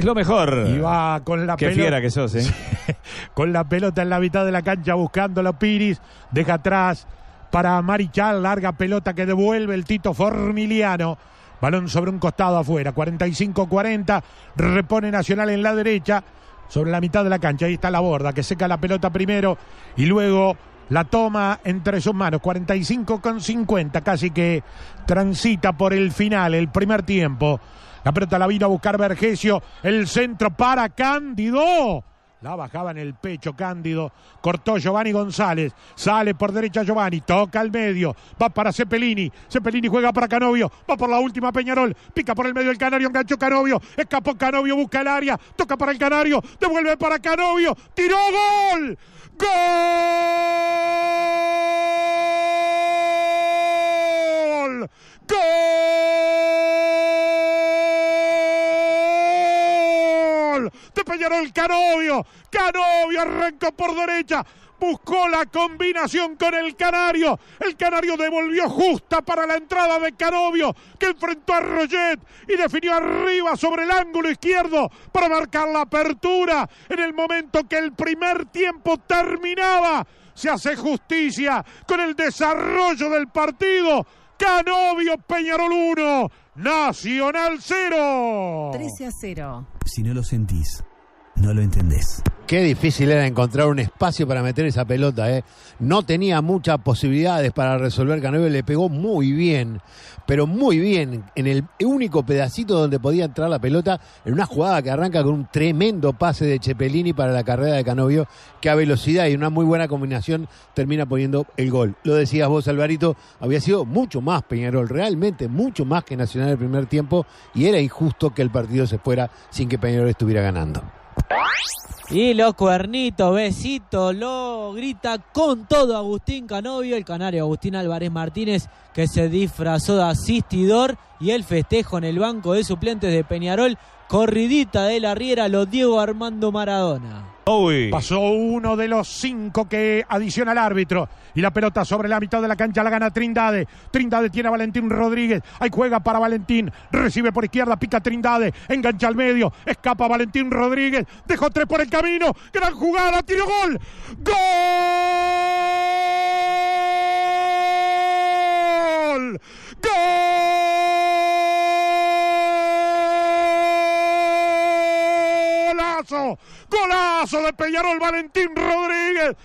Es lo mejor. Y va con la Qué pelota. fiera que sos, ¿eh? con la pelota en la mitad de la cancha buscando a Piris. Deja atrás para Marichal. Larga pelota que devuelve el Tito Formiliano. Balón sobre un costado afuera. 45-40. Repone Nacional en la derecha. Sobre la mitad de la cancha. Ahí está la borda que seca la pelota primero. Y luego la toma entre sus manos. 45 con 50. Casi que transita por el final, el primer tiempo. La pelota la vino a buscar Vergesio. El centro para Cándido. La bajaba en el pecho Cándido. Cortó Giovanni González. Sale por derecha Giovanni. Toca al medio. Va para Cepelini. Cepelini juega para Canovio. Va por la última Peñarol. Pica por el medio el Canario. Enganchó Canovio. Escapó Canovio. Busca el área. Toca para el Canario. Devuelve para Canovio. Tiró gol. ¡Gol! Peñarol Canovio. Canovio arrancó por derecha. Buscó la combinación con el Canario. El Canario devolvió justa para la entrada de Canovio, que enfrentó a Roget y definió arriba sobre el ángulo izquierdo para marcar la apertura. En el momento que el primer tiempo terminaba, se hace justicia con el desarrollo del partido. Canovio Peñarol 1, Nacional 0. 13 a 0. Si no lo sentís, no lo entendés. Qué difícil era encontrar un espacio para meter esa pelota, ¿eh? No tenía muchas posibilidades para resolver Canovio, le pegó muy bien, pero muy bien, en el único pedacito donde podía entrar la pelota, en una jugada que arranca con un tremendo pase de Cepelini para la carrera de Canovio, que a velocidad y una muy buena combinación termina poniendo el gol. Lo decías vos, Alvarito, había sido mucho más Peñarol, realmente mucho más que Nacional el primer tiempo, y era injusto que el partido se fuera sin que Peñarol estuviera ganando. Y los cuernitos, besito, lo grita con todo Agustín Canovio, el canario Agustín Álvarez Martínez, que se disfrazó de asistidor y el festejo en el banco de suplentes de Peñarol, corridita de la Riera, lo Diego Armando Maradona. Pasó uno de los cinco que adiciona el árbitro. Y la pelota sobre la mitad de la cancha la gana Trindade. Trindade tiene a Valentín Rodríguez. Ahí juega para Valentín. Recibe por izquierda, pica Trindade. Engancha al medio. Escapa Valentín Rodríguez. Dejó tres por el camino. Gran jugada. Tiro gol. ¡Gol! ¡Golazo! ¡Golazo de Peñarol Valentín Rodríguez!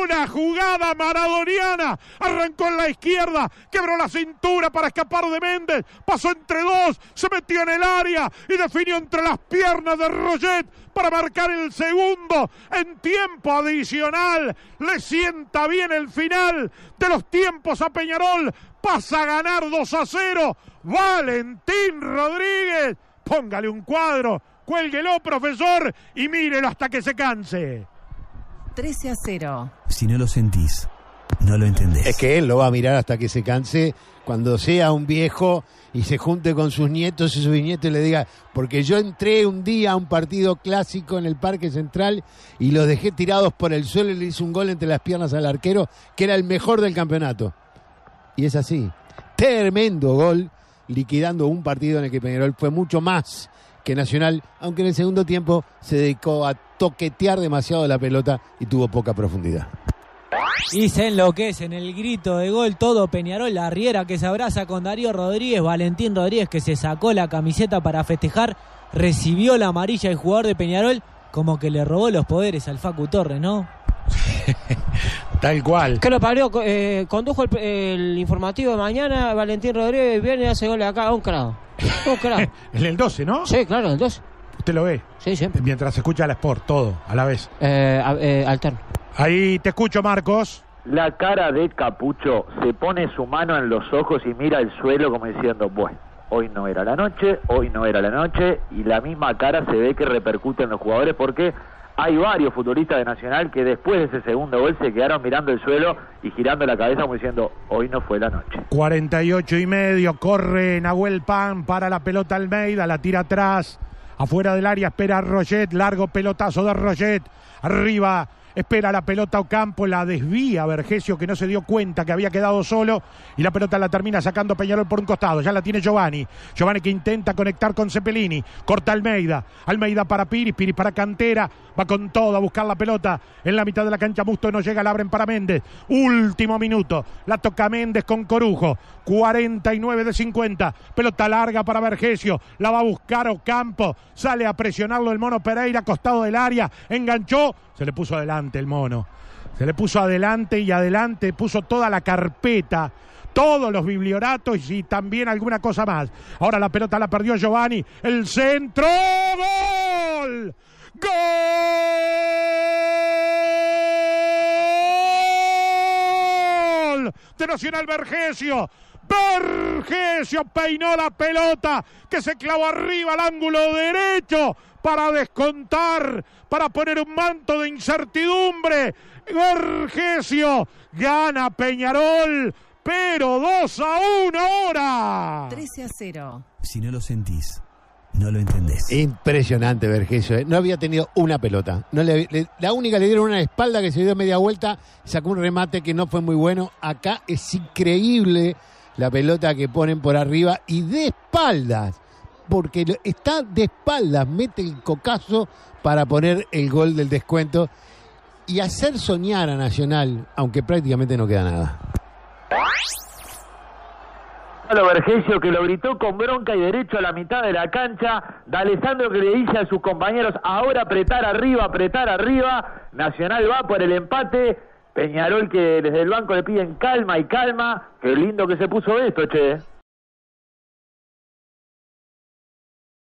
Una jugada maradoniana. Arrancó en la izquierda, quebró la cintura para escapar de Méndez. Pasó entre dos, se metió en el área y definió entre las piernas de Roget para marcar el segundo en tiempo adicional. Le sienta bien el final de los tiempos a Peñarol. Pasa a ganar 2 a 0. Valentín Rodríguez. Póngale un cuadro, cuélguelo, profesor, y mírelo hasta que se canse. 13 a 0. Si no lo sentís, no lo entendés. Es que él lo va a mirar hasta que se canse cuando sea un viejo y se junte con sus nietos y sus bisnietos y le diga, porque yo entré un día a un partido clásico en el Parque Central y los dejé tirados por el suelo y le hice un gol entre las piernas al arquero, que era el mejor del campeonato. Y es así. Tremendo gol, liquidando un partido en el que Peñarol fue mucho más que Nacional, aunque en el segundo tiempo se dedicó a toquetear demasiado la pelota y tuvo poca profundidad. Y se enloquece en el grito de gol todo Peñarol, la Riera que se abraza con Darío Rodríguez, Valentín Rodríguez que se sacó la camiseta para festejar, recibió la amarilla el jugador de Peñarol, como que le robó los poderes al Facu Torres, ¿no? Tal cual. Que lo parió, eh, condujo el, el informativo de mañana, Valentín Rodríguez viene y hace gol acá, un crack. Un crack. En el 12, ¿no? Sí, claro, entonces. Usted lo ve. Sí, siempre. Mientras escucha la Sport, todo, a la vez. Eh, a- eh, alterno. Ahí te escucho, Marcos. La cara de Capucho se pone su mano en los ojos y mira el suelo como diciendo, bueno, hoy no era la noche, hoy no era la noche, y la misma cara se ve que repercute en los jugadores porque hay varios futbolistas de Nacional que después de ese segundo gol se quedaron mirando el suelo y girando la cabeza como diciendo, hoy no fue la noche. 48 y medio, corre Nahuel Pan para la pelota Almeida, la tira atrás, afuera del área espera Roget, largo pelotazo de Roget, arriba Espera la pelota Ocampo, la desvía Vergesio que no se dio cuenta que había quedado solo y la pelota la termina sacando Peñarol por un costado. Ya la tiene Giovanni. Giovanni que intenta conectar con Cepelini. Corta Almeida. Almeida para Piris, Piris para Cantera. Va con todo a buscar la pelota en la mitad de la cancha. Musto no llega, la abren para Méndez. Último minuto. La toca Méndez con Corujo. 49 de 50. Pelota larga para Vergesio. La va a buscar Ocampo. Sale a presionarlo el mono Pereira, costado del área. Enganchó. Se le puso adelante el mono. Se le puso adelante y adelante puso toda la carpeta. Todos los biblioratos y también alguna cosa más. Ahora la pelota la perdió Giovanni. El centro. ¡Gol! ¡Gol! De Nacional Vergesio. Vergesio peinó la pelota que se clavó arriba al ángulo derecho para descontar, para poner un manto de incertidumbre. Vergesio gana Peñarol, pero 2 a 1 ahora. 13 a 0. Si no lo sentís, no lo entendés. Impresionante Vergesio. ¿eh? No había tenido una pelota. No le- le- la única le dieron una espalda que se dio media vuelta, sacó un remate que no fue muy bueno. Acá es increíble la pelota que ponen por arriba y de espaldas. Porque está de espaldas, mete el cocazo para poner el gol del descuento y hacer soñar a Nacional, aunque prácticamente no queda nada. Vergesio que lo gritó con bronca y derecho a la mitad de la cancha. D'Alessandro que le dice a sus compañeros ahora apretar arriba, apretar arriba. Nacional va por el empate. Peñarol que desde el banco le piden calma y calma. Qué lindo que se puso esto, che.